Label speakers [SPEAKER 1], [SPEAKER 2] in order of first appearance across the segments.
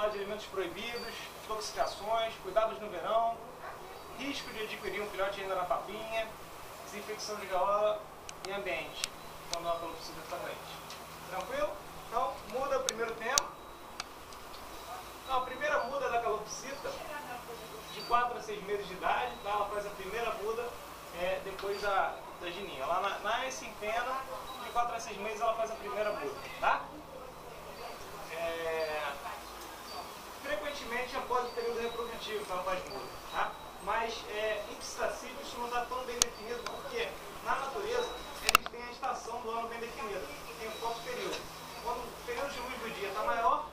[SPEAKER 1] falar de alimentos proibidos, intoxicações, cuidados no verão, risco de adquirir um filhote ainda na papinha, desinfecção de gaiola e ambiente, quando a calopsita está doente. Tranquilo? Então, muda o primeiro tema. Então, a primeira muda da calopsita, de 4 a 6 meses de idade, tá? ela faz a primeira muda é, depois da, da gininha. Ela na, em pena, de 4 a 6 meses ela faz a primeira muda, tá? É, frequentemente após o período reprodutivo que ela faz muda, tá? Mas é, em psitacídeo isso não está tão bem definido, porque na natureza eles têm a estação do ano bem definida, tem um próprio período. Quando o período de luz do dia está maior,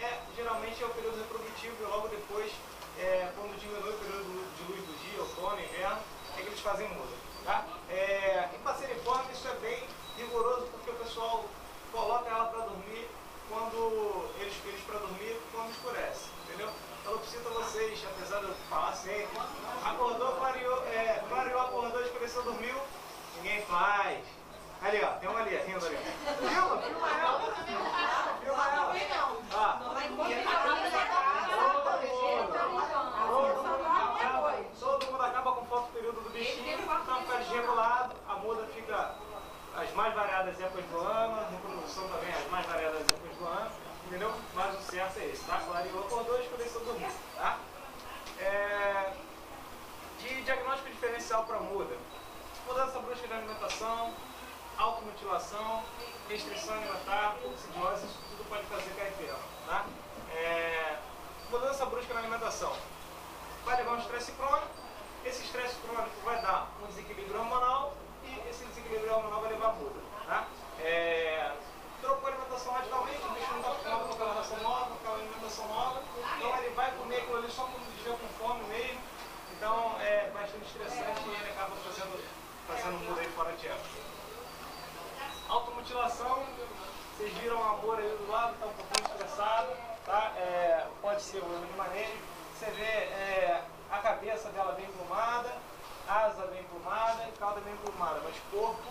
[SPEAKER 1] é, geralmente é o período reprodutivo e logo depois, é, quando diminui o período de luz do dia, outono, inverno, é que eles fazem muda. Tá? É, em passeriforme isso é bem rigoroso porque o pessoal coloca ela para dormir quando eles, eles para dormir quando escurece? Calopsita vocês, apesar de eu falar sempre, acordou, clareou, é, clareou, acordou, escureceu, dormiu, ninguém faz. Ali ó, tem uma ali, rindo ali. Filma, filma ela. Filma ela. Ah. Todo mundo acaba com falta do período do bichinho, então fica desregulado, a muda fica as mais variadas épocas do ano, a reprodução também as mais variadas épocas do ano, entendeu? Mas o certo é esse, tá? Clareou, acordou, escureceu, dormiu, tá? É... De diagnóstico diferencial para muda, mudança brusca de alimentação, automutilação, restrição alimentar, coccidiose, isso tudo pode fazer caipira, tá? É... Mudança brusca na alimentação. Vai levar um estresse crônico, esse estresse crônico vai dar um desequilíbrio hormonal e esse desequilíbrio hormonal vai levar a muda, tá? É... Trocou a alimentação radicalmente, o bicho não está acostumado com aquela nova, com aquela alimentação nova, então ele vai comer aquilo ali só quando estiver com fome mesmo, então é bastante estressante fazendo, muda aí fora de época. Automutilação, vocês viram o amor aí do lado, está um pouquinho estressado, tá? É, pode ser o erro de manejo. Você vê é, a cabeça dela bem plumada, asa bem plumada, cauda bem plumada, mas corpo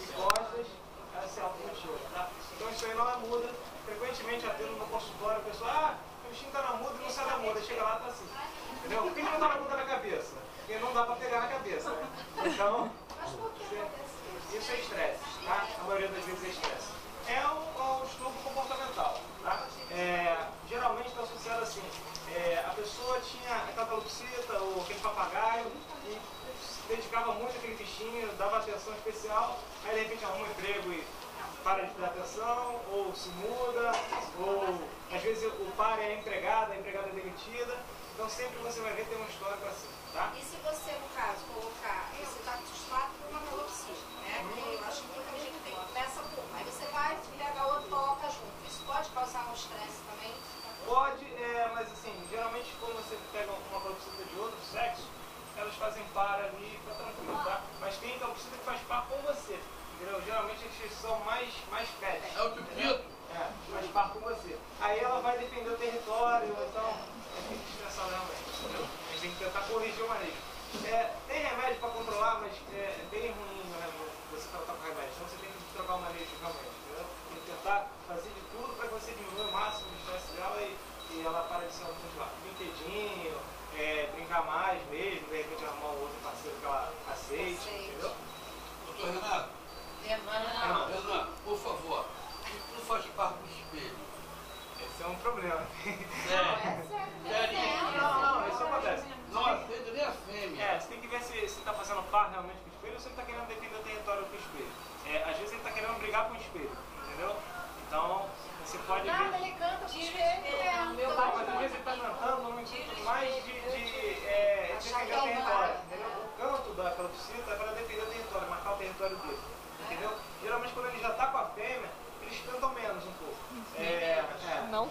[SPEAKER 1] e costas ela se automutila, tá? Então isso aí não é muda. Frequentemente atendo no consultório, a pessoa, ah, o bichinho está na muda e não sai da muda, chega lá e tá assim. Entendeu? Por que ele não está na muda na cabeça? Porque não dá para pegar na cabeça, né? Então, isso é estresse, tá? A maioria das vezes é estresse. É o, o distúrbio comportamental, tá? É, geralmente está associado assim, é, a pessoa tinha aquela calopsita ou aquele papagaio e se dedicava muito àquele bichinho, dava atenção especial, aí de repente arruma um emprego e para de dar atenção, ou se muda, ou às vezes o par é empregado, a empregada é demitida, então sempre você vai ver tem uma história para si, tá?
[SPEAKER 2] E se você, no caso, colocar, você está acostumado com uma calopsita, né? Porque eu acho que muita gente tem, começa por uma, aí você vai, pega outro, coloca junto. Isso pode causar um estresse também?
[SPEAKER 1] Pode, é, mas assim, geralmente quando você pega uma calopsita de outro sexo, elas fazem par ali, fica tranquilo, tá? Mas tem calopsita que faz par com você, entendeu? Geralmente eles são mais, mais pets.
[SPEAKER 3] É o pepito.
[SPEAKER 1] É, faz par com você. Aí ela vai defender o território, então tentar corrigir é o manejo. É, tem remédio para controlar, mas é, bem ruim né, você tratar com remédio. Então você tem que trocar o manejo realmente. Entendeu? Tem que tentar fazer de tudo para que você diminua o máximo o estresse dela e, e ela para de ser um lá. Brinquedinho, é, brincar mais mesmo, de repente arrumar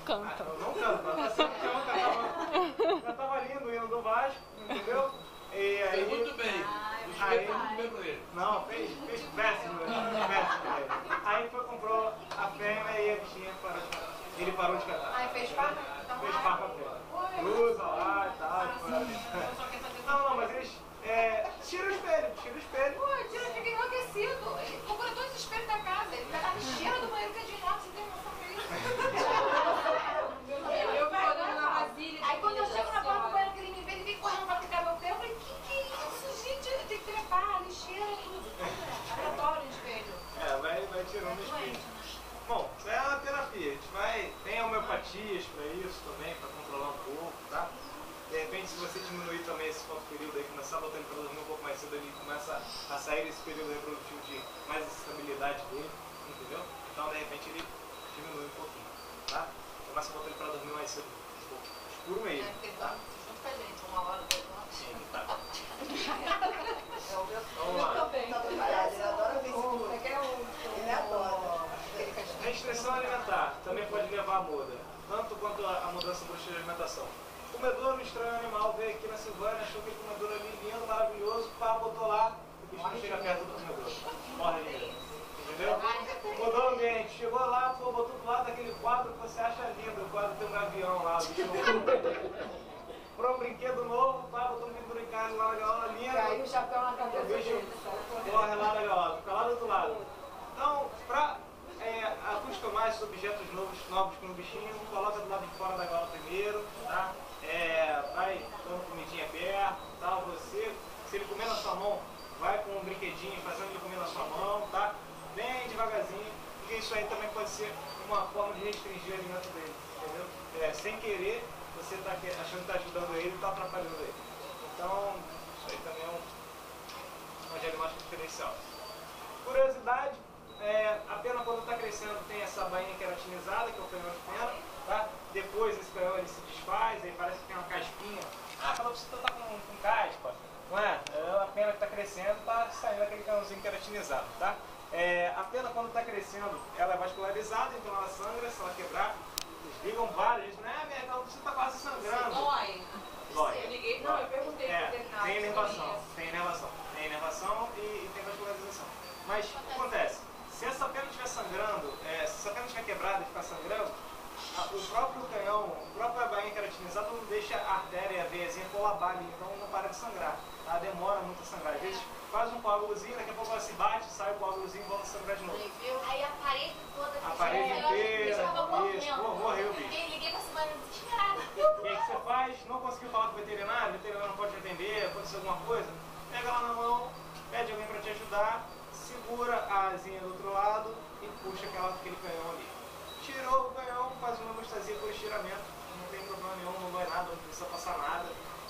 [SPEAKER 3] canta.
[SPEAKER 1] Ah, eu não canto, mas tá sempre que eu cantava, cantava lindo o hino do Vasco, entendeu? E aí,
[SPEAKER 4] Fez muito bem.
[SPEAKER 1] Aí-
[SPEAKER 4] muito bem pra ele.
[SPEAKER 1] Não, fez, fez péssimo, péssimo. ele. Aí foi, comprou a fêmea e a bichinha parou de cantar. Ele parou de cantar.
[SPEAKER 2] Aí fez par? Então,
[SPEAKER 1] Fez
[SPEAKER 2] ah,
[SPEAKER 1] par com a fêmea. Cruza lá e tal. e foi. Não, não, mas eles. É, tira o espelho, tira o espelho.
[SPEAKER 2] Pô, tira, fica enlouquecido. Ele comprou todos os espelhos da casa. Ele pegava o cheiro do banheiro que é de inox. Você tem noção pra isso?
[SPEAKER 5] Eu fico olhando na vasilha.
[SPEAKER 2] Aí quando eu chego na porta do banheiro que ele me vê, ele vem correndo pra picar meu pé. Eu falei, que que é isso, gente? Ele tem que trepar, lixeira, tudo. Eu adoro o espelho.
[SPEAKER 1] É, vai, vai tirando. Bom, isso é uma terapia. A gente vai. Tem homeopatias pra isso também, pra controlar um pouco, tá? De repente, se você diminuir também esse ponto período aí, começar a botar ele pra dormir um pouco mais cedo, ele começa a sair desse período reprodutivo de mais estabilidade dele, entendeu? Então, de repente, ele diminui um pouquinho, tá? Começa a botar ele pra dormir mais cedo, um pouco escuro
[SPEAKER 2] É,
[SPEAKER 1] mesmo,
[SPEAKER 2] porque
[SPEAKER 1] tá?
[SPEAKER 2] dorme junto com a gente, uma hora, duas horas.
[SPEAKER 1] Sim, tá.
[SPEAKER 2] É o meu
[SPEAKER 1] Vamos lá.
[SPEAKER 2] também.
[SPEAKER 6] Tá preparado, ele adora ver
[SPEAKER 2] Como
[SPEAKER 6] isso.
[SPEAKER 2] é que é o...
[SPEAKER 6] Ele adora.
[SPEAKER 2] Aquele
[SPEAKER 1] Restrição alimentar também pode levar a muda, tanto quanto a, mudança brusca de alimentação. Comedouro, estranho animal, veio aqui na Silvânia, achou aquele comedouro ali lindo, maravilhoso, pá, botou lá, o bicho não chega perto do comedouro. Morre ali. Entendeu? Mudou o ambiente, chegou lá, pô, botou do lado daquele quadro que você acha lindo, o quadro tem um gavião lá, o bicho não- Comprou um brinquedo novo, pá, botou um penduricalho lá na gaiola lindo.
[SPEAKER 5] Caiu o chapéu na cabeça
[SPEAKER 1] O bicho corre lá na gaiola, fica lá do outro lado. Então, pra é, acostumar esses objetos novos, novos com o bichinho, coloca do lado de fora da gaiola primeiro, tá? É, vai dando comidinha perto, tal, você, se ele comer na sua mão, vai com um brinquedinho fazendo ele comer na sua mão, tá? Bem devagarzinho, porque isso aí também pode ser uma forma de restringir o alimento dele, entendeu? É, sem querer, você tá que- achando que está ajudando ele está atrapalhando ele. Então, isso aí também é um, um diagnóstico diferencial. Curiosidade, é, a pena quando está crescendo tem essa bainha queratinizada, que é o canhão de pena, tá? Depois esse canhão ele se desfaz, aí parece que tem uma caspinha. Ah, falou pra você tá com, com caspa. Não é? É a pena que está crescendo, está saindo aquele canhãozinho queratinizado, tá? É, a pena quando está crescendo, ela é vascularizada, então ela sangra, se ela quebrar, ligam vários, né? Minha você está quase sangrando.
[SPEAKER 2] Dói.
[SPEAKER 1] Dói.
[SPEAKER 5] Eu liguei, não, eu perguntei
[SPEAKER 1] É, tem inervação, tem inervação, tem inervação e, e tem vascularização. Mas o que acontece? Se essa pena estiver sangrando, é, se essa pena estiver quebrada e ficar sangrando, a- o próprio canhão, o próprio bainha queratinizada não deixa a artéria e a veiazinha colabar ali, então não para de sangrar. Tá? Demora muito a sangrar. Às vezes faz um coágulozinho, daqui a pouco ela se bate, sai o coágulozinho e volta a sangrar de novo.
[SPEAKER 7] Aí a parede toda
[SPEAKER 1] A parede inteira, isso, morreu bicho.
[SPEAKER 7] Liguei, liguei pra semana desesperada.
[SPEAKER 1] E aí o que você faz? Não conseguiu falar com o veterinário, o veterinário não pode te atender, aconteceu alguma coisa? Pega lá na mão, pede alguém para te ajudar, segura a asinha do outro lado e puxa aquela, aquele canhão ali. Tirou o canhão, faz uma hemostasia por estiramento, não tem problema nenhum, não vai nada, não precisa passar nada.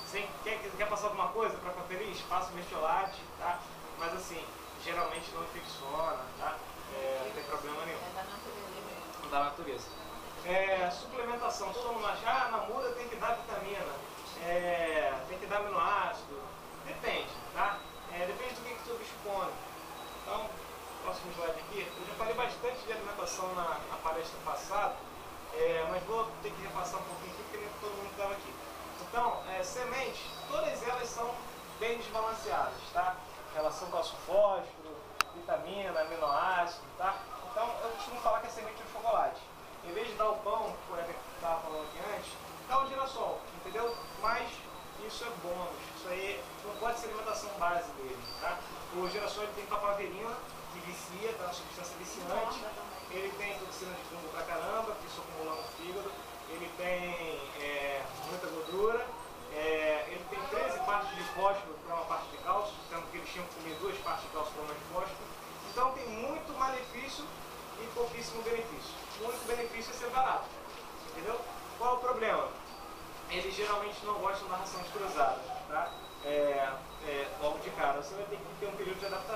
[SPEAKER 1] Sem, quer, quer passar alguma coisa para ficar feliz? Passa o mertiolate, tá? Mas assim, geralmente não infecciona, tá? É, não tem problema nenhum
[SPEAKER 2] É da natureza
[SPEAKER 1] da natureza. É, suplementação, todo mundo acha, ah, na muda tem que dar vitamina, é, tem que dar aminoácido. Depende, tá? É, depende do que, que o seu bicho come. Então, aqui, eu já falei bastante de alimentação na, na palestra passada, é, mas vou ter que repassar um pouquinho aqui porque nem todo mundo estava aqui. Então, é, sementes, todas elas são bem desbalanceadas, tá? Em relação ao fósforo, vitamina, aminoácido, tá? Então, eu costumo falar que a semente é um chocolate. Em vez de dar o pão, que o Ever estava falando aqui antes, dá o girassol, entendeu? Mas isso é bônus, isso aí não pode ser alimentação base dele, tá? O girassol ele tem papaverina, que vicia, tá? Uma substância viciante. Ele tem toxina de fungo pra caramba, que isso acumula no fígado. Ele tem é, muita gordura. É, ele tem 13 partes de fósforo para uma parte de cálcio, sendo que eles tinham que comer duas partes de cálcio para uma de fósforo. Então tem muito malefício e pouquíssimo benefício. O único benefício é ser barato. Entendeu? Qual é o problema? Eles geralmente não gostam da ração descruzada, tá? É, é, logo de cara. Você vai ter que ter um período de adaptação,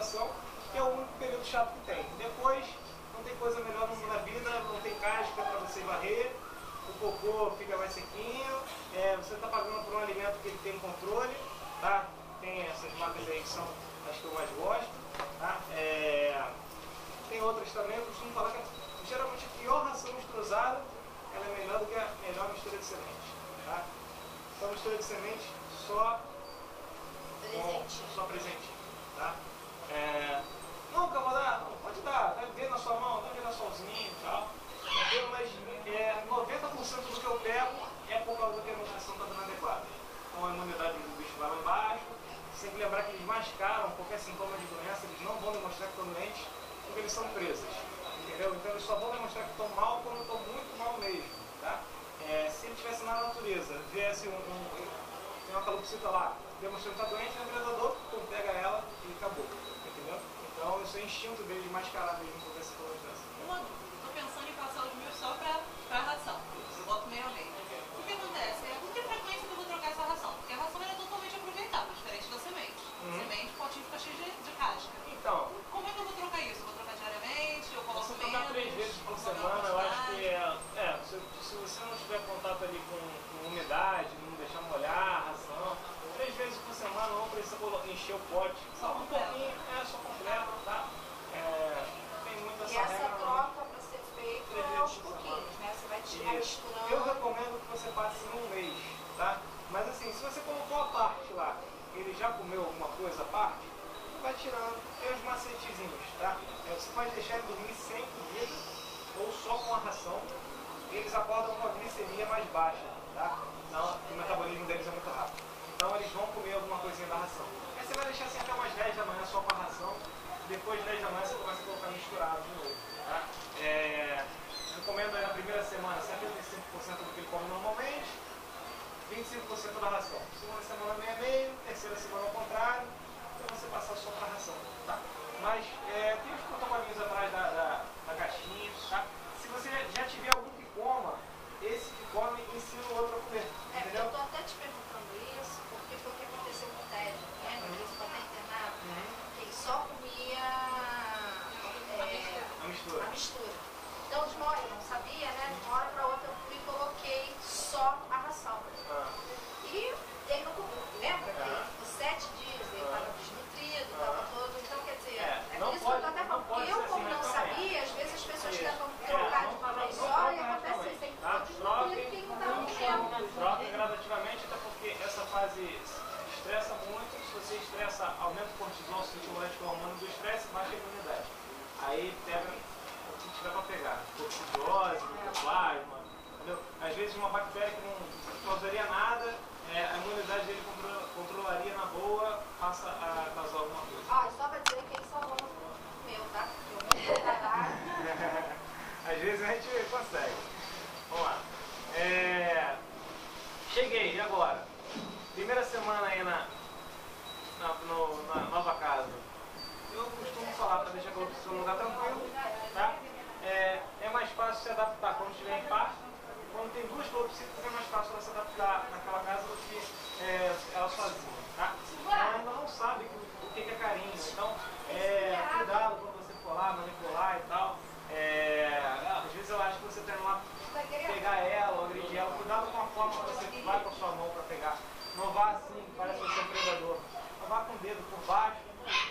[SPEAKER 1] Não vá assim, parece ser um predador. Não vá com o dedo por baixo,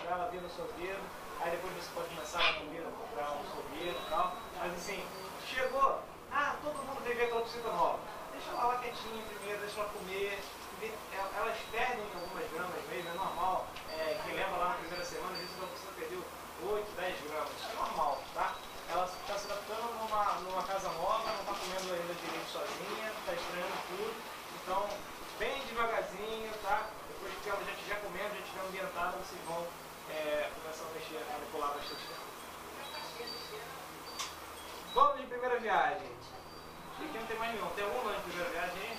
[SPEAKER 1] para ela ver no seu dedo. Aí depois você pode começar a comer, comprar um sorvete e tal. Mas assim, chegou, ah, todo mundo tem ver aquela bicicleta nova. Deixa ela lá quietinha, né. Tem algum lanche de primeira viagem?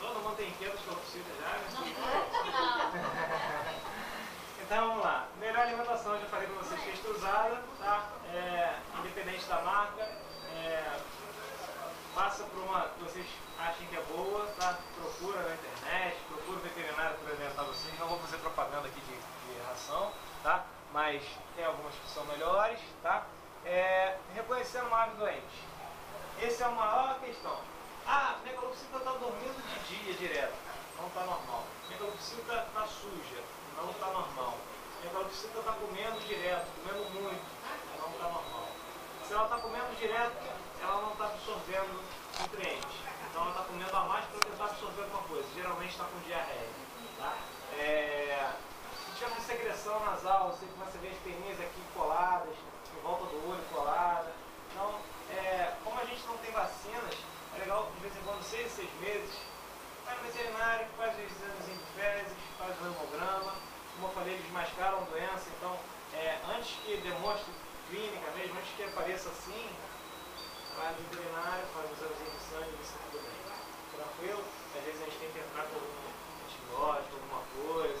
[SPEAKER 1] Todo mundo tem quieto que eu preciso já, né? então vamos lá. Melhor alimentação, eu já falei com vocês que é usada, tá? É, independente da marca, é, passa por uma que vocês achem que é boa, tá? Procura na internet, procura um veterinário para alimentar vocês. Não vou fazer propaganda aqui de, de ração, tá? Mas tem algumas que são melhores, tá? É, reconhecendo uma ave doente. Essa é a maior questão. Ah, a megalopsita está dormindo de dia direto. Não está normal. A megalopsita está suja. Não está normal. A megalopsita está comendo direto, comendo muito. Não está normal. Se ela está comendo direto, ela não está absorvendo nutrientes. Então ela está comendo a mais para tentar absorver alguma coisa. Geralmente está com diarreia. Tá? É... Se tiver uma secreção nasal, você
[SPEAKER 2] começa a ver as perninhas aqui
[SPEAKER 6] coladas, em volta do olho colada vacinas, é legal de vez em
[SPEAKER 1] quando, seis, seis meses, vai no veterinário, faz
[SPEAKER 2] os exames em fezes, faz o
[SPEAKER 1] hemograma, como eu falei, eles mascaram doença,
[SPEAKER 2] então é, antes que demonstre clínica mesmo,
[SPEAKER 1] antes que apareça assim,
[SPEAKER 2] vai
[SPEAKER 1] no
[SPEAKER 2] veterinário,
[SPEAKER 1] faz os exames de sangue, isso tá tudo bem. Tranquilo? Às vezes a gente tem que entrar com algum antibiótico, alguma coisa,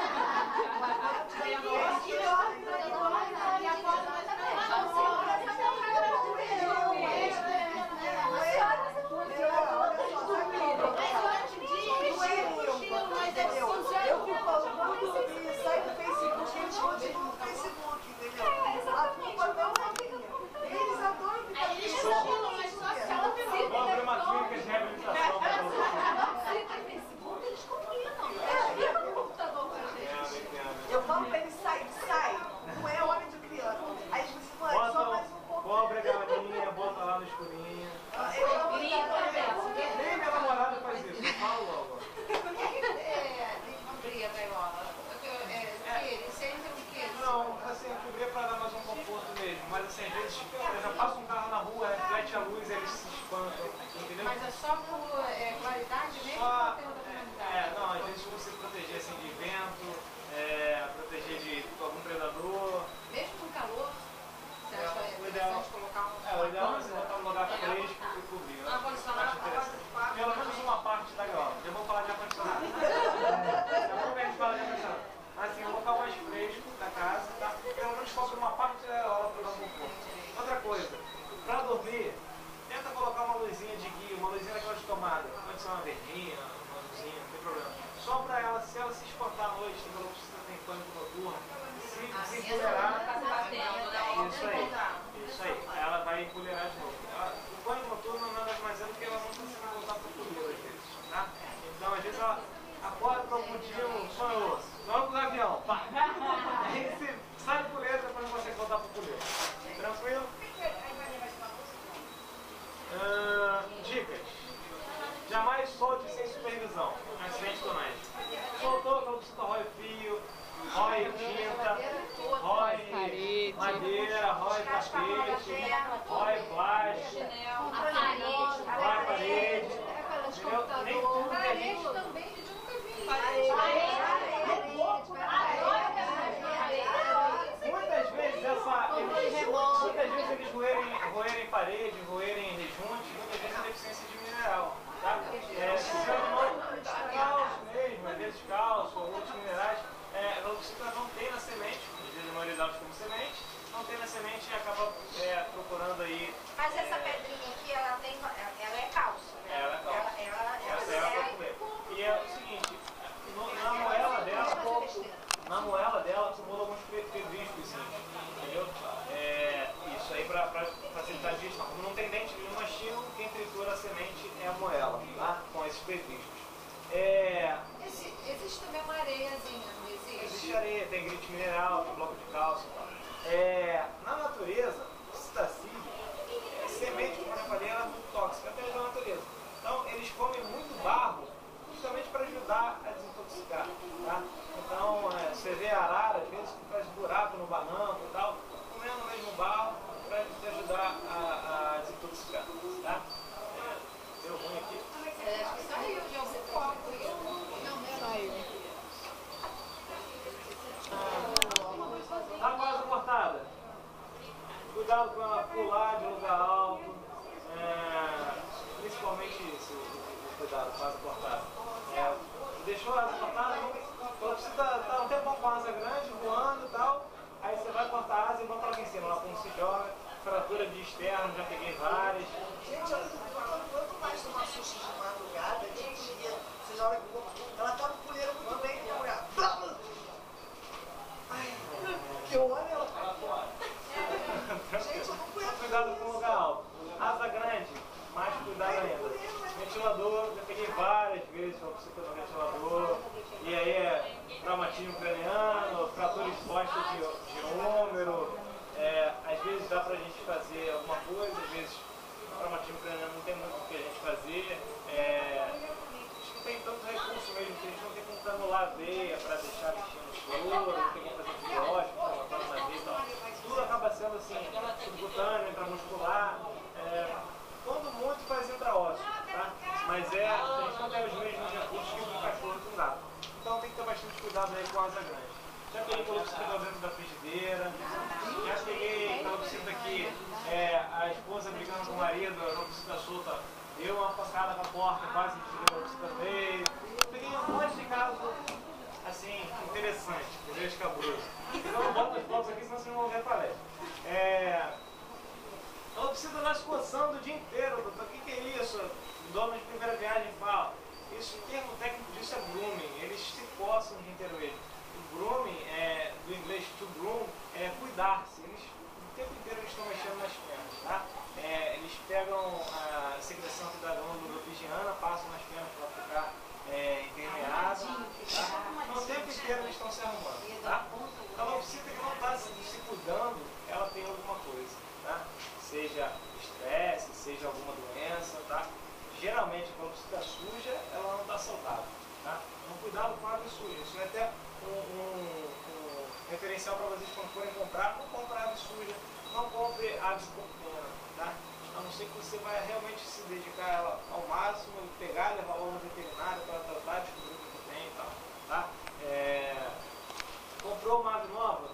[SPEAKER 1] Cobre uma parte da gaiola para dar um conforto. Outra coisa, para dormir, tenta colocar uma luzinha de guia, uma luzinha daquela de tomada. Pode ser uma verdinha, uma luzinha, não tem problema. Só para ela, se ela se espantar à noite, tem calor, precisa ter pânico noturno, se, se empolerar, isso aí, isso aí. Ela vai empoleirar de novo. Ela- O banho noturno nada mais é do que ela não consegue voltar para o puleiro às vezes, tá? Então, às vezes ela acorda para o pudim, sonhou, sonhou com o avião, pá. Aí você sai do puleiro e depois não consegue voltar para o puleiro. Tranquilo? Ah, dicas. Jamais solte sem supervisão. Acidente doméstico. Soltou, calcita rói fio, rói tinta, rói madeira, rói tapete, rói plástico,
[SPEAKER 7] A parede.
[SPEAKER 1] rói parede. Entendeu? Nem tudo que a gente...
[SPEAKER 2] também, gente, eu nunca vi.
[SPEAKER 1] Muitas vezes essa. Eles, muitas vezes eles roerem, roerem parede, roerem rejunte, muitas vezes é deficiência de mineral. Tá? É, se o animal cálcio mesmo, às vezes cálcio ou outros minerais, é, a calcita não tem na semente, às vezes a maioria delas como semente, não tem na semente e acaba é, procurando aí.
[SPEAKER 2] Mas essa pedrinha aqui, ela tem, ela é cálcio, né?
[SPEAKER 1] Ela é cálcio.
[SPEAKER 2] Ela, ela, ela
[SPEAKER 1] é a pra
[SPEAKER 2] serve
[SPEAKER 1] comer. E é o seguinte, no- na moela dela, na moela dela acumula alguns pe- pedriscos, entendeu? É, isso aí para facilitar a digestão. Como não tem dente de mastigam, quem tritura a semente é a moela, tá? Com esses pedriscos. É,
[SPEAKER 2] Exi- Existe também uma areiazinha, não existe?
[SPEAKER 1] areia, tem grite mineral, tem bloco de cálcio. É, na natureza, o citacídeo, é, semente, como eu falei, ela é muito tóxica, até da natureza. Então, eles comem muito barro justamente para ajudar a desintoxicar, tá? Então, é, você vê arara, às vezes, que faz buraco no bananco e tal, comendo mesmo barro para te ajudar a, a desintoxicar, tá? É, deu ruim aqui.
[SPEAKER 2] É, acho que saiu de algum copo isso. Não, mesmo.
[SPEAKER 1] Tá com a asa cortada. Cuidado para pular de lugar alto. É, principalmente isso, o- o cuidado com asa cortada. É, deixou a asa cortada, quando você tá, tá um tempão com a asa grande, voando e tal, aí você vai cortar a asa e bota ela aqui em cima, ela como se joga, fratura de externo, já peguei várias.
[SPEAKER 6] Gente, quanto mais tomar susto de madrugada, de dia, vocês olham que ela tá no puleiro muito bem, tem mulher. Ai, que olho ela. Não.
[SPEAKER 1] Cuidado com o lugar alto. Asa grande, mais cuidado ainda. Ventilador, já peguei várias vezes pra você um ventilador. E aí é traumatismo craniano, fratura exposta de, de. É, às vezes dá pra gente fazer alguma coisa, às vezes traumatismo craniano não tem muito o que a gente fazer. É, a gente não tem tanto recurso mesmo, porque a gente não tem como anular a veia para deixar o assim, subcutânea, intramuscular, é, quando muito faz intraósseo, tá? Mas é, a gente não tem os mesmos recursos que o cachorro usava. Então tem que ter bastante cuidado aí com a asa grande. Já peguei calopsita dentro da frigideira, já peguei calopsita que é, a esposa brigando com o marido, a calopsita solta, deu uma passada com a porta, quase me a no meio. Peguei um monte de casos assim, interessante, por ver escabroso. Então bota as fotos aqui, senão vocês não vão ver a palestra. É, precisa estar se coçando o dia inteiro, doutor. O que, que é isso? O dono de primeira viagem fala. Isso, o termo técnico disso é grooming. Eles se coçam o dia inteiro ele. O grooming, é, do inglês to groom, é cuidar-se. Eles, o tempo inteiro eles estão mexendo nas pernas, tá? É, eles pegam a secreção da glândula pigiana, passam nas pernas para ficar é, envermeada. Tá? Então, o tempo inteiro eles estão se arrumando, tá? A calopsita que não está se, se cuidando, ela tem alguma coisa, tá? Seja estresse, seja alguma doença, tá? Geralmente, quando você está suja, ela não está saudável, tá? Então, cuidado com a ave suja. Isso é até um, um, um referencial para vocês quando forem comprar. Não compre ave suja, não compre com pena, tá? A não ser que você vai realmente se dedicar a ela ao máximo pegar, levar ela no veterinário para tratar, descobrir o que tem e tal, tá? É, comprou uma ave nova,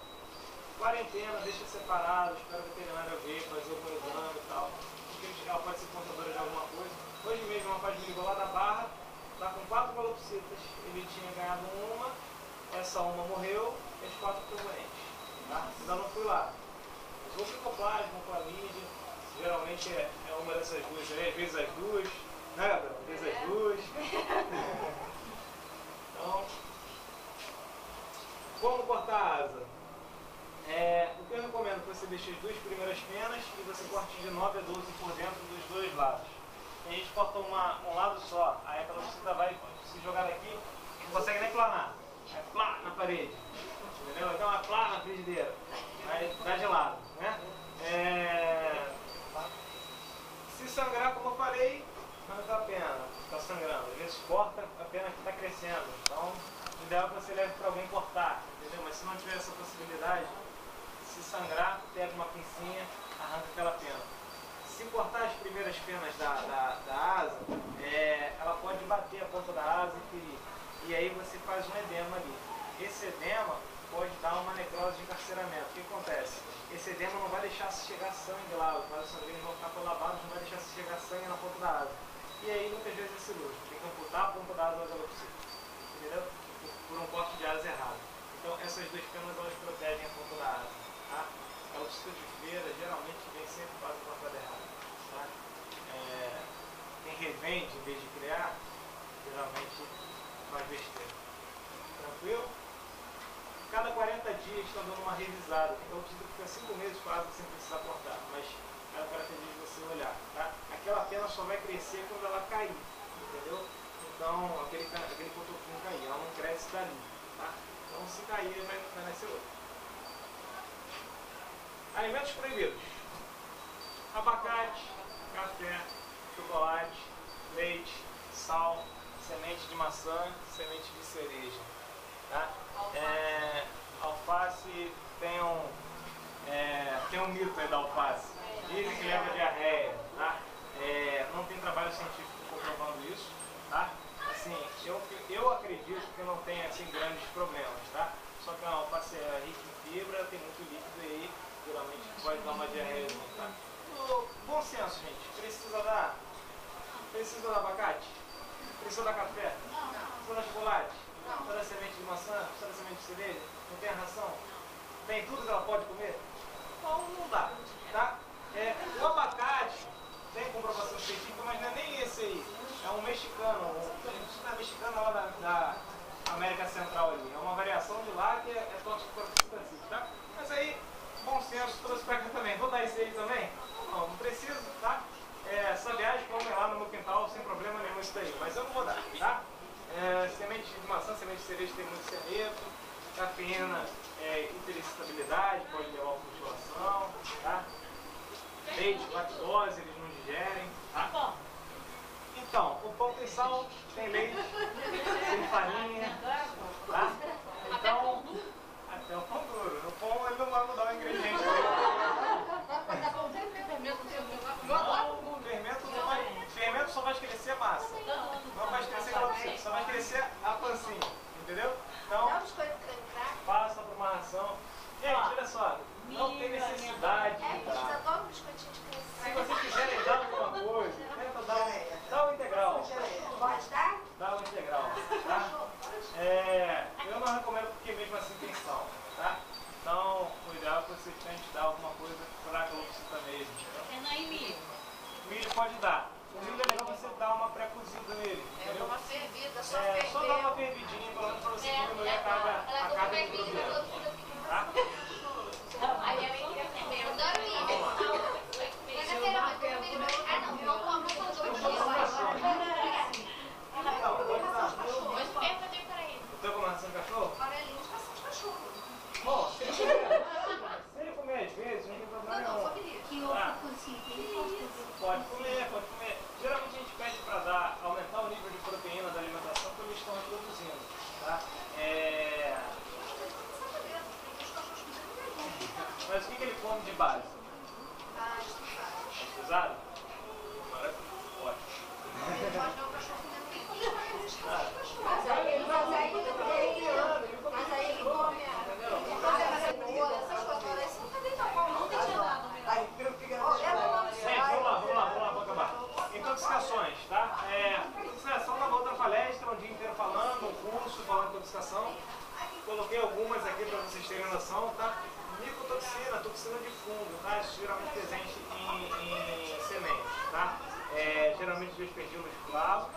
[SPEAKER 1] quarentena, deixa separado, espera o veterinário ver, fazer o exame e tal. Porque ela pode ser portadora de alguma coisa. Hoje mesmo uma rapaz me ligou lá da Barra, tá com quatro calopsitas, ele tinha ganhado uma, essa uma morreu, as quatro estão doentes. Tá? Ainda não fui lá. Vou psicoplasma, clamídia, geralmente é, é uma dessas duas aí, às vezes as duas, né Gabriel? Às vezes as duas. então, como cortar a asa? É, o que eu recomendo é que você deixe as duas primeiras penas e você corte de 9 a 12 por dentro dos dois lados. E a gente corta uma, um lado só, aí a calopsita vai se jogar daqui, não consegue nem planar. Aí plá na parede. Frigideira. Aí dá de lado. Né? É, se sangrar, como eu falei, arranca a pena, está sangrando. Às vezes corta a pena que está crescendo. Então, o ideal é que você leve para alguém cortar. Entendeu? Mas se não tiver essa possibilidade, se sangrar, pega uma pincinha, arranca aquela pena. Se cortar as primeiras penas da, da, da asa, é, ela pode bater a ponta da asa e ferir. E aí você faz um edema ali. Esse edema pode dar uma necrose de encarceramento. O que acontece? Esse edema não vai deixar se chegar sangue lá, os vasos sanguíneos vão ficar colavados, não vai deixar se chegar sangue na ponta da asa. E aí muitas vezes é cirúrgico, tem que amputar a ponta da asa da calopsita. Entendeu? Por, por um corte de asa errado. Então essas duas penas elas protegem a ponta da asa. Tá? A calopsita de feira geralmente vem sempre quase cortada errada. Tá? É, quem revende em vez de criar, geralmente faz besteira. Tranquilo? Cada 40 dias estão dando uma revisada. Então precisa ficar 5 meses quase sem precisar cortar. Mas cada 40 dias você olhar. Tá? Aquela pena só vai crescer quando ela cair. Entendeu? Então aquele, aquele cotoquinho cair. Ela não cresce dali. Tá? Então se cair vai, vai nascer outro. Alimentos proibidos. Abacate, café, chocolate, leite, sal, semente de maçã, semente de cereja. Tá? É, alface tem um, é, tem um mito aí da alface. Dizem que leva diarreia. Tá? É, não tem trabalho científico comprovando isso. Tá? Assim, eu, eu acredito que não tem assim, grandes problemas. Tá? Só que a alface é rica em fibra, tem muito líquido aí, geralmente pode dar uma diarreia. Tá? O bom senso, gente. Precisa dar, precisa dar abacate? Precisa dar café? Precisa dar chocolate? Da semente de maçã? Precisa da semente de cereja? Não tem a ração? Tem tudo que ela pode comer? Então não dá, tá? É, o abacate tem comprovação científica, mas não é nem esse aí. É um mexicano, um mexicano lá da, da, América Central ali. É uma variação de lá que é, é tóxico para o tá? Mas aí, bom senso trouxe para cá também. Vou dar esse aí também? Não, não preciso, tá? É, sabiás comem lá no meu quintal sem problema nenhum isso daí, mas eu não vou dar, tá? É, semente de maçã, semente de cereja tem muito cianeto, cafeína, é, hiperestabilidade, pode levar a flutuação, tá? Leite, lactose, eles não digerem, tá? Então, o pão tem sal, tem leite, tem farinha, tá? Então, até o pão duro. O pão ele não vai mudar o ingrediente. Não, fermento não vai. Fermento só vai crescer a massa. Não vai crescer calopsita, só vai crescer a pancinha. Entendeu? Então,
[SPEAKER 2] Dá um biscoito creme
[SPEAKER 1] Gente, olha só. Não tem necessidade de
[SPEAKER 2] É, eles
[SPEAKER 1] entrar.
[SPEAKER 2] de
[SPEAKER 1] Se
[SPEAKER 2] criança.
[SPEAKER 1] vocês quiserem dar alguma coisa, tenta dar um, dá um integral.
[SPEAKER 2] Pode dar?
[SPEAKER 1] Dá um integral. Tá? É, eu não recomendo porque mesmo assim tem sal. Tá? Então, o ideal é que vocês tentem dar alguma coisa para a calopsita mesmo.
[SPEAKER 3] É na milho.
[SPEAKER 1] Milho pode dar. O milho é você dar uma pré-cozida nele. Entendeu?
[SPEAKER 2] uma fervida, só
[SPEAKER 1] É, só dar uma
[SPEAKER 2] ferver.
[SPEAKER 1] fervidinha, pelo menos para você
[SPEAKER 2] É,
[SPEAKER 1] diminuir a
[SPEAKER 2] é,
[SPEAKER 1] carga,
[SPEAKER 2] ela
[SPEAKER 1] a
[SPEAKER 2] deu
[SPEAKER 1] carga
[SPEAKER 2] uma
[SPEAKER 1] de
[SPEAKER 2] fervida,
[SPEAKER 1] gordura.
[SPEAKER 2] eu dou tudo
[SPEAKER 1] Tá?
[SPEAKER 2] Aí minha mãe queria comer. Eu adoro milho. Mas eu quero muito milho. Ah, não, eu como quando eu dou
[SPEAKER 1] Não, pode dar.
[SPEAKER 2] Mas pergunta pra ele.
[SPEAKER 1] Eu tô com uma ração de cachorro?
[SPEAKER 2] Amarelinho de ração de cachorro.
[SPEAKER 1] Bom, se ele comer, se ele comer às vezes, não tem
[SPEAKER 2] Não,
[SPEAKER 1] problema
[SPEAKER 2] não,
[SPEAKER 1] nenhum.
[SPEAKER 2] família.
[SPEAKER 7] Que
[SPEAKER 1] Ah.
[SPEAKER 7] ovo cozido, ele pode fazer.
[SPEAKER 1] Pode comer, pode comer. Geralmente a gente pede para dar, aumentar o nível de proteína da alimentação quando eles estão reproduzindo. Tá? É... Mas o que, que ele come de base?
[SPEAKER 2] Ah, isso não faz.
[SPEAKER 1] Pesado? Maravilha. Ótimo.
[SPEAKER 2] Ele pode ver o cachorro comendo bem pouquinho, mas eles
[SPEAKER 1] Ah,
[SPEAKER 2] Mas aí, mas aí, mas aí ele come a a cenoura, essas coisas. Agora, isso nunca dei na mão, nunca tinha dado.
[SPEAKER 6] Aí, pelo que
[SPEAKER 2] Ó, leva lá no
[SPEAKER 1] Gente, vamos lá, vamos lá, vamos lá, vamos acabar. Intoxicações, tá? É, intoxicação na outra palestra, um dia inteiro falando, um curso falando de intoxicação. Coloquei algumas aqui para vocês terem noção, tá? Micotoxina, toxina de fungo, tá? Isso geralmente presente em, em sementes, tá? É, geralmente de aspergilos flavos,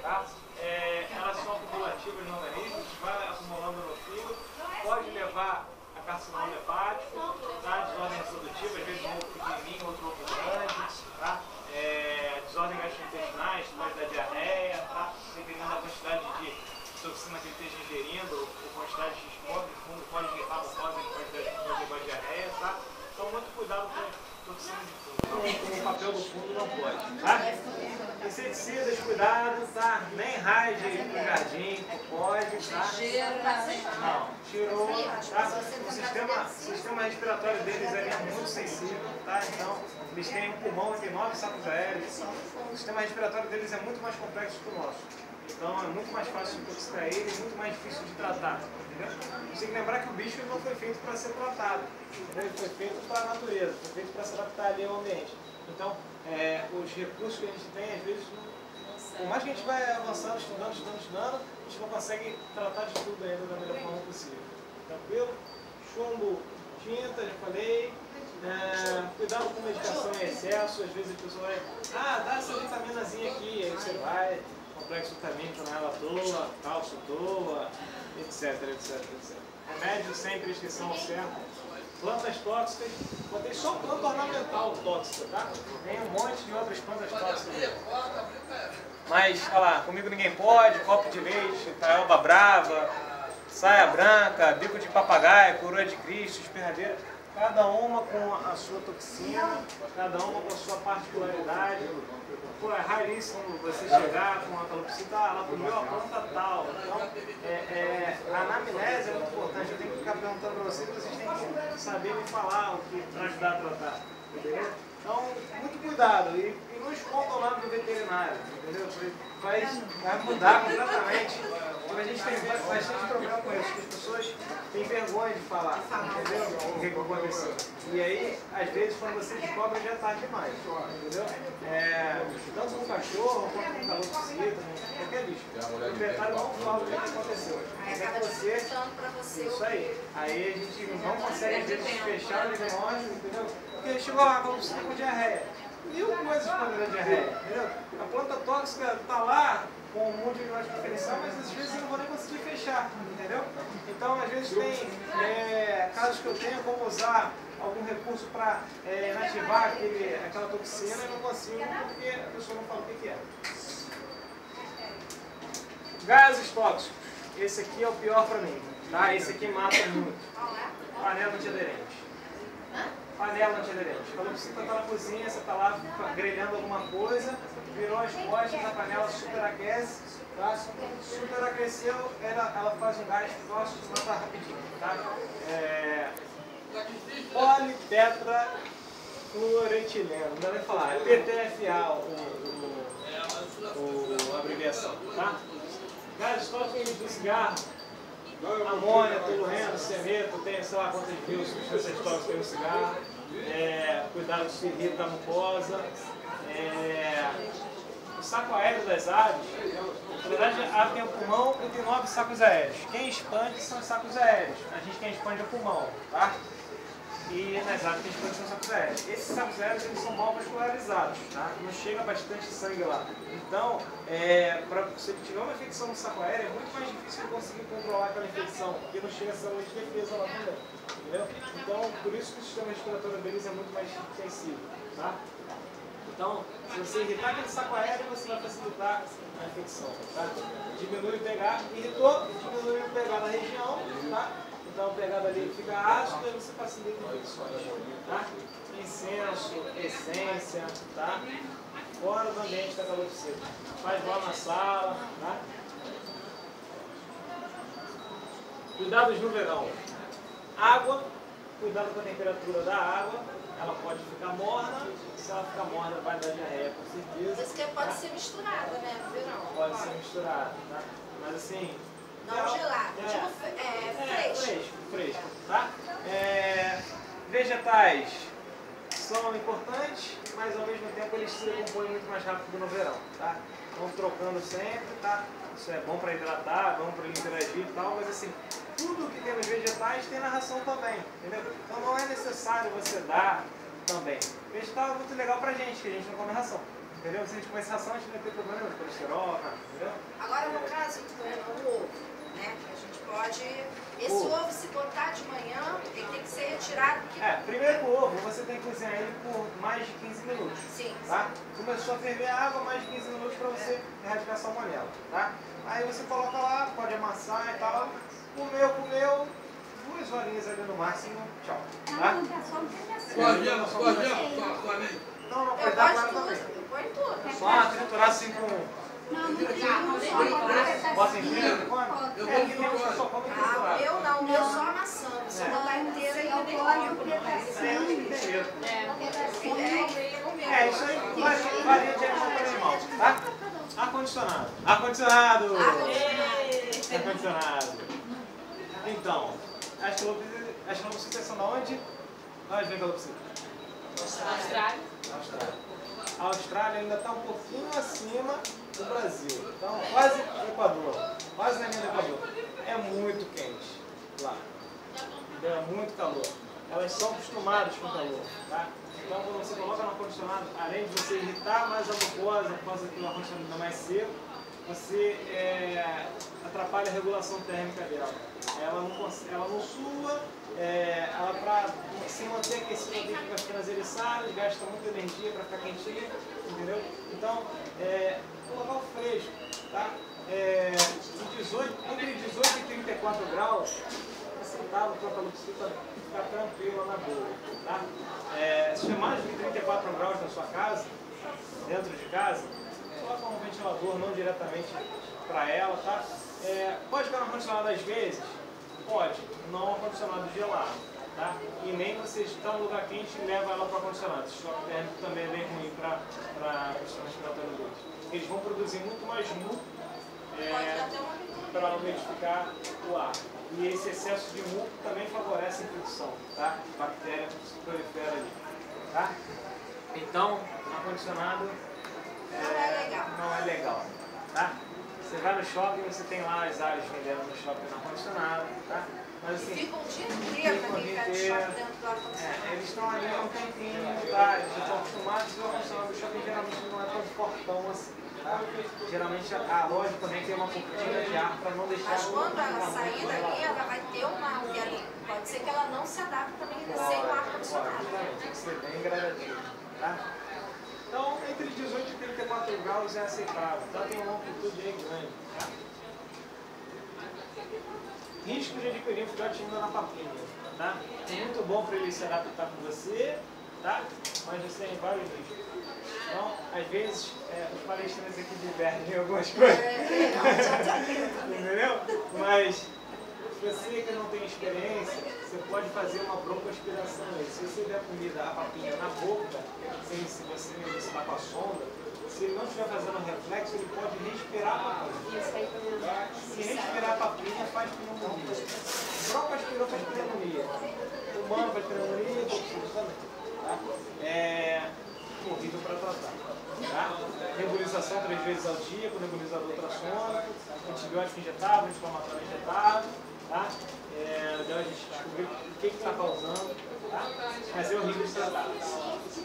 [SPEAKER 1] tá? É, elas são acumulativas no organismo, vai acumulando no fígado, pode levar a carcinoma hepático, tá? desordem reprodutiva, às vezes um ovo pequenininho, outro ovo grande, tá? É, desordem gastrointestinais, pode dar diarreia, tá? dependendo da quantidade de toxina que ele esteja ingerindo, ou quantidade de esmog, o fungo pode irritar a mucosa, ele pode dar- pode levar diarreia, tá? Então muito cuidado com toxina de fungo. Com o papel do fundo não pode, tá? Inseticidas, cuidado, tá? Nem raide no jardim, pode, tá? Não, tirou, tá? O sistema, o sistema respiratório deles ele é muito sensível, tá? Então, eles têm um pulmão, tem nove sacos aéreos. O sistema respiratório deles é muito mais complexo que o nosso. Então, é muito mais fácil de ele e muito mais difícil de tratar, entendeu? Você tem que lembrar que o bicho não foi feito para ser tratado, ele foi feito para a natureza, foi feito para se adaptar ali ao ambiente. Então, é, os recursos que a gente tem, às vezes, não, por mais que a gente vai avançando, estudando, estudando, estudando, a gente não consegue tratar de tudo ainda da melhor forma possível. Tranquilo? Chumbo, tinta, já falei. É, cuidado com medicação em excesso, às vezes a pessoa vai, ah, dá essa vitaminazinha aqui, aí você vai, complexo vitamínico na ela toa, cálcio toa, etc, etc, etc. Remédio sem prescrição certa. Plantas tóxicas, botei só planta ornamental tóxica, tá? Tem um monte de outras plantas tóxicas. Mas, olha lá, comigo ninguém pode, copo de leite, taioba brava, saia branca, bico de papagaio, coroa de Cristo, espirradeira. Cada uma com a sua toxina, cada uma com a sua particularidade. Pô, é raríssimo você chegar com uma calopsita, ah, ela comeu a planta tal. Então, é, é, a anamnese é muito importante. Eu tenho que ficar perguntando para vocês, vocês têm que saber me falar o que para ajudar a tratar. Entendeu? Então, muito cuidado. E, e não escondam o nome do veterinário, entendeu? Vai, vai mudar completamente. Porque a gente tem bastante problema com isso, que as pessoas têm vergonha de falar, entendeu? O que aconteceu. E aí, às vezes, quando você descobre, já é tarde demais, entendeu? É, tanto com cachorro, quanto com calopsita, com qualquer bicho. O veterinário não fala o que que aconteceu.
[SPEAKER 2] Aí
[SPEAKER 1] Quer
[SPEAKER 2] acaba
[SPEAKER 1] que você isso aí. Aí a gente não consegue às vezes fechar o diagnóstico, entendeu? Porque chegou lá, você com diarreia. Mil coisas podem dar diarreia, entendeu? A planta tóxica tá lá com um monte de diagnóstico diferencial, mas às vezes eu não vou nem conseguir fechar, entendeu? Então, às vezes tem é, casos que eu tenho como usar algum recurso para é, inativar aquele, aquela toxina e não consigo porque a pessoa não fala o que, que é. Gases tóxicos. Esse aqui é o pior para mim, tá? Esse aqui mata muito. Panela antiaderente. Panela antiaderente. Quando você está na cozinha, você está lá grelhando alguma coisa, virou as costas, a panela superaquece, tá? Superaqueceu, ela, ela faz um gás tóxico que mata rapidinho, tá? É, politetrafluoretileno, não dá nem falar, é PTFA o, o, o, abreviação, tá? Gases tóxicos do cigarro, amônia, tolueno, cianeto, tem sei lá quantas mil substâncias tóxicas no cigarro. É, cuidado o irrita da mucosa. É, o saco aéreo das aves, na verdade a ave tem o pulmão e tem nove sacos aéreos. Quem expande são os sacos aéreos. A gente quem expande é o pulmão, tá? E nas aves quem expande são os sacos aéreos. Esses sacos aéreos eles são mal vascularizados, tá? Não chega bastante sangue lá. Então, é, para se tiver uma infecção no saco aéreo, é muito mais difícil de conseguir controlar aquela infecção, porque não chega célula de defesa lá também. Entendeu? Então, por isso que o sistema respiratório deles é muito mais sensível, tá? Então, se você irritar aquele saco aéreo, você vai facilitar a infecção, tá? Diminui o pH, irritou, diminui o pH da região, tá? Então o pH ali fica ácido e você facilita infecções, tá? Incenso, essência, tá? Fora do ambiente da calopsita. Faz lá na sala, tá? Cuidados no verão. Água, cuidado com a temperatura da água, ela pode ficar morna, se ela ficar morna vai dar diarreia com certeza.
[SPEAKER 2] Isso que pode ser misturada, né? No verão.
[SPEAKER 1] Pode ser misturada, tá? Mas assim.
[SPEAKER 2] Não
[SPEAKER 1] é-
[SPEAKER 2] gelada,
[SPEAKER 1] é,
[SPEAKER 2] tipo é,
[SPEAKER 1] é,
[SPEAKER 2] fresco.
[SPEAKER 1] fresco, fresco, tá? É, vegetais são importantes, mas ao mesmo tempo eles se decompõem muito mais rápido no verão, tá? Vão trocando sempre, tá? Isso é bom para hidratar, bom para interagir e tal, mas assim, tudo que tem nos vegetais tem na ração também, entendeu? Então não é necessário você dar também. Vegetal é muito legal pra gente, que a gente não come ração. Entendeu? Se a gente comesse ração, a gente não vai ter problema de colesterol, entendeu?
[SPEAKER 2] Agora, no caso, o ovo, né? Que a gente pode... Esse
[SPEAKER 1] Ovo.
[SPEAKER 2] ovo, se botar de manhã, ele tem que ser retirado. Porque...
[SPEAKER 1] É, primeiro o ovo, você tem que cozinhar ele por mais de 15 minutos.
[SPEAKER 2] Sim,
[SPEAKER 1] Tá? Começou a ferver a água, mais de 15 minutos para você erradicar a salmonela, tá? Aí você coloca lá, pode amassar e tal. Comeu, comeu, duas horinhas ali no máximo, tchau. Tá?
[SPEAKER 4] Guardião, guardião, só, só ali.
[SPEAKER 1] Não, não,
[SPEAKER 2] Eu
[SPEAKER 1] pode dar
[SPEAKER 2] tudo,
[SPEAKER 1] também.
[SPEAKER 2] eu.
[SPEAKER 1] Só triturar assim com... Bota em cima, come.
[SPEAKER 4] Eu
[SPEAKER 1] É,
[SPEAKER 4] vou
[SPEAKER 1] aqui tem uns que só comem
[SPEAKER 2] Ah, o
[SPEAKER 1] triturado.
[SPEAKER 2] meu não, o meu só amassando. Se eu botar inteiro, aí eu
[SPEAKER 1] É, acho que tem mesmo.
[SPEAKER 2] É,
[SPEAKER 1] É, isso aí varia, varia de para animal, tá? Ar-condicionado. Ar-condicionado! Ar-condicionado. Então, as calopsitas as calopsitas são da onde? Da onde vem calopsita?
[SPEAKER 5] Austrália.
[SPEAKER 1] Austrália. A Austrália ainda está um pouquinho acima do Brasil. Então, quase Equador. Quase na linha do Equador. É muito quente lá. Entendeu? É muito calor. Elas são acostumadas com calor, tá? Então, quando você coloca no ar-condicionado, além de você irritar mais a mucosa, por causa que o ar-condicionado é mais seco, você é, atrapalha a regulação térmica dela. Ela não, ela não sua, é, ela para se manter aquecida tem que ficar ficando eriçada, gasta muita energia para ficar quentinha, entendeu? Então, é, colocar o fresco, tá? É, de 18, entre 18 e 34 graus, sentado com a calopsita ficar tranquila na boa, tá? É, se tiver mais de 34 graus na sua casa, dentro de casa, coloca um ventilador não diretamente para ela, tá? É, pode ficar no ar-condicionado às vezes? Pode, não ar-condicionado gelado, tá? E nem você está no lugar quente e leva ela para o ar-condicionado. Esse choque térmico também é bem ruim para o sistema respiratório deles. Eles vão produzir muito mais muco é, para umidificar o ar. E esse excesso de muco também favorece a infecção, tá? Bactéria se prolifera ali, tá? Então, ar-condicionado
[SPEAKER 2] Não é legal.
[SPEAKER 1] não é legal, tá? Você vai no shopping, você tem lá as áreas vendendo no shopping no ar-condicionado, tá? Mas assim,
[SPEAKER 2] Fica o dia inteiro naquele pé de choque dentro do
[SPEAKER 1] é,
[SPEAKER 2] ar-condicionado.
[SPEAKER 1] eles estão ali há um tempinho, tá? Eles estão acostumados e o ar-condicionado do shopping geralmente não é tão fortão assim, tá? Geralmente a, loja também tem uma cortina de ar para não deixar
[SPEAKER 2] Mas quando ela sair dali, ela vai ter uma. ali Pode ser que ela não se adapte também sem o
[SPEAKER 1] Pode,
[SPEAKER 2] ar-condicionado.
[SPEAKER 1] pode, Tem que ser bem gradativo, tá? Então, entre 18 e 34 graus é aceitável, tá? Tem uma amplitude aí grande, tá? Risco de adquirir um filhote ainda na papinha, tá? É muito bom para ele se adaptar com você, tá? Mas você tem vários riscos. Então, às vezes, é, os palestrantes aqui divergem em algumas coisas.
[SPEAKER 2] É, tá.
[SPEAKER 1] Entendeu? Mas você que não tem experiência, você pode fazer uma broncoaspiração aí. Se você der comida, a papinha na boca, sem se você está com a sonda, se ele não estiver fazendo reflexo, ele pode respirar a papinha. Se respirar a papinha, faz pneumonia. Broncoaspirou faz pneumonia. Humano faz pneumonia. Tá? É horrível para tratar. Tá? Nebulização três vezes ao dia, com nebulizador ultrassônico, antibiótico injetável, anti-inflamatório injetável. Tá? É, a gente descobrir o que está causando. Tá? Mas é horrível de tratar.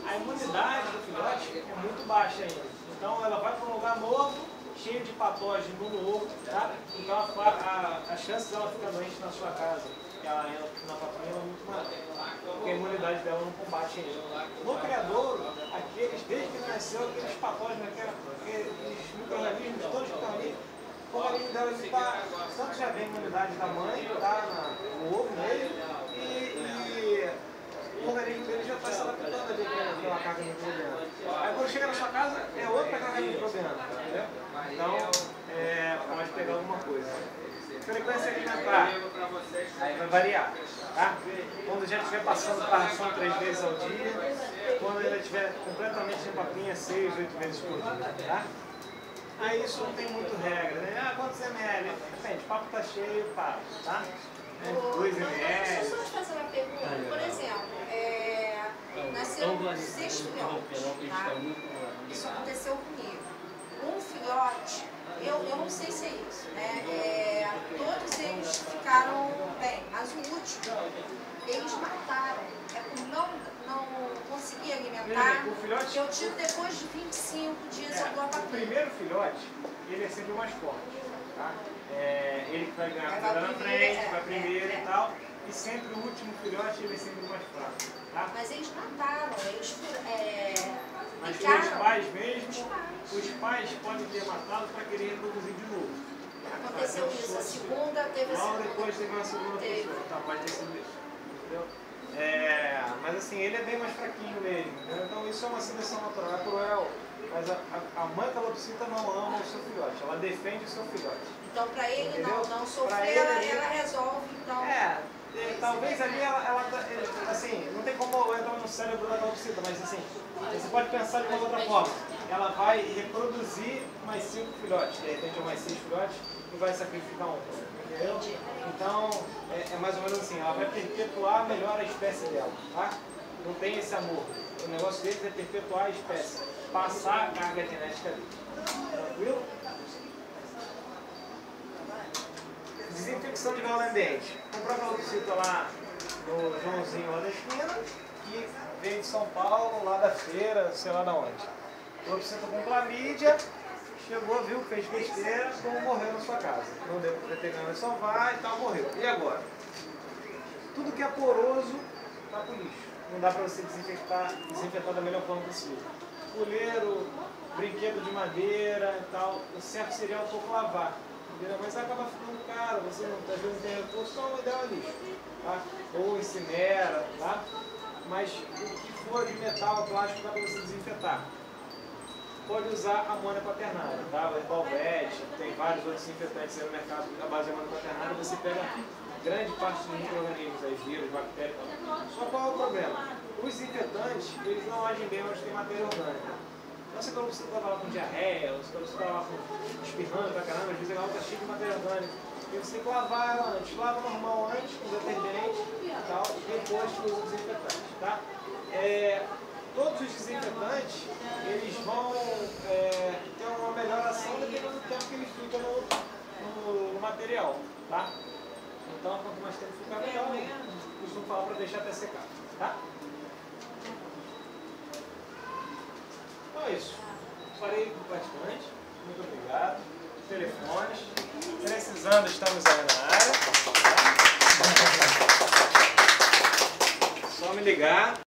[SPEAKER 1] A imunidade do filhote é muito baixa ainda. Então ela vai para um lugar novo, cheio de patógeno novo, tá? Então a, a, a chance dela ficar doente na sua casa, ela entra na papinha, é muito maior. Porque a imunidade dela não combate ainda. No criador, aqueles, desde que nasceu, aqueles patógenos, aqueles micro-organismos todos que estão ali, o organismo dela está, tanto já vem a imunidade da mãe, tá no ovo mesmo, e, e o organismo dele já está se adaptando ali pela carga microbiana. Aí quando chega na sua casa, é outra carga microbiana, entendeu? Então, é, pode pegar alguma coisa. Frequência alimentar vai variar, tá? Quando já estiver passando para ração três vezes ao dia, quando ainda estiver completamente sem papinha, seis, oito vezes por dia, tá? Aí isso não tem muito regra, né? Ah, quantos ml? Depende, o papo tá cheio, para, tá? É, 2
[SPEAKER 2] Deixa eu
[SPEAKER 1] ml.
[SPEAKER 2] só te fazer uma pergunta. Por exemplo, é, nasceram seis filhotes, tá? Isso aconteceu comigo. Um filhote, eu, eu não sei se é isso, né? É, todos eles ficaram bem, mas o último, eles mataram. É por não, não conseguir alimentar.
[SPEAKER 1] O filhote-
[SPEAKER 2] que eu tive depois de 25 dias eu dou a
[SPEAKER 1] É, o primeiro filhote, ele é sempre o mais forte, tá? É, ele vai ganhar
[SPEAKER 2] Vai
[SPEAKER 1] na frente,
[SPEAKER 2] é,
[SPEAKER 1] vai
[SPEAKER 2] é,
[SPEAKER 1] primeiro
[SPEAKER 2] é.
[SPEAKER 1] e tal. E sempre o último filhote, ele é sempre o mais fraco, tá?
[SPEAKER 2] Mas eles mataram, eles é,
[SPEAKER 1] Mas foi os pais mesmo,
[SPEAKER 2] Os pais.
[SPEAKER 1] os pais podem ter matado para querer reproduzir de novo.
[SPEAKER 2] Aconteceu isso. A segunda teve a
[SPEAKER 1] Logo
[SPEAKER 2] segunda.
[SPEAKER 1] depois teve uma segunda
[SPEAKER 2] Teve.
[SPEAKER 1] pessoa. Tá, pode ter sido isso. Entendeu? É, mas assim, ele é bem mais fraquinho mesmo. entendeu? Então isso é uma seleção natural, é cruel. Mas a, a, a mãe calopsita não ama o seu filhote, ela defende o seu filhote.
[SPEAKER 2] Então, para ele não,
[SPEAKER 1] Entendeu?
[SPEAKER 2] não sofrer, ela,
[SPEAKER 1] ele-
[SPEAKER 2] ela resolve, então.
[SPEAKER 1] É, é, talvez ali ela, ela tá- assim, não tem como entrar no cérebro da calopsita, mas assim, você pode pensar de uma outra forma. Ela vai reproduzir mais cinco filhotes, de repente ou mais seis filhotes, e vai sacrificar um. Entendeu? Então, é, é mais ou menos assim, ela vai perpetuar melhor a espécie dela, tá? Não tem esse amor. O negócio deles é perpetuar a espécie, passar a carga genética ali. Tranquilo? Desinfecção de gaiola ambiente. Comprou aquela calopsita lá no Joãozinho lá da esquina e veio de São Paulo, lá da feira, sei lá da onde. Calopsita com clamídia, chegou, viu, fez besteira, como morreu na sua casa. Não deu para veterinário salvar e tal, morreu. E agora? Tudo que é poroso tá pro lixo. Não dá para você desinfectar, desinfetar da melhor forma possível. Puleiro, brinquedo de madeira e tal, o certo seria autoclavar. Entendeu? Mas acaba ficando caro, você não, às vezes não tem recurso, então o ideal é lixo. Tá? Ou incinera, tá? Mas o que for de metal, plástico, dá para você desinfetar pode usar amônia quaternária, tá? O Herbalvet, tem vários outros desinfetantes aí no mercado à base de amônia quaternária, você pega grande parte dos micro-organismos aí, vírus, bactérias. Só qual é o problema? Os desinfetantes, eles não agem bem onde tem matéria orgânica. Então quando você está lá com diarreia, ou quando você está lá com espirrando pra caramba, às vezes ela está cheia de matéria orgânica. E você tem que lavar ela antes. Lava normal antes, com detergente e tal, e depois usa o desinfetante, tá? É, todos os desinfetantes, eles vão é, ter uma melhor ação dependendo do tempo que ele fica no, no- no material, tá? Então, quanto mais tempo ficar melhor, eu costumo falar para deixar até secar, tá? Então é isso. Falei bastante. Muito obrigado. Telefones. Precisando, estamos aí na área. Só me ligar.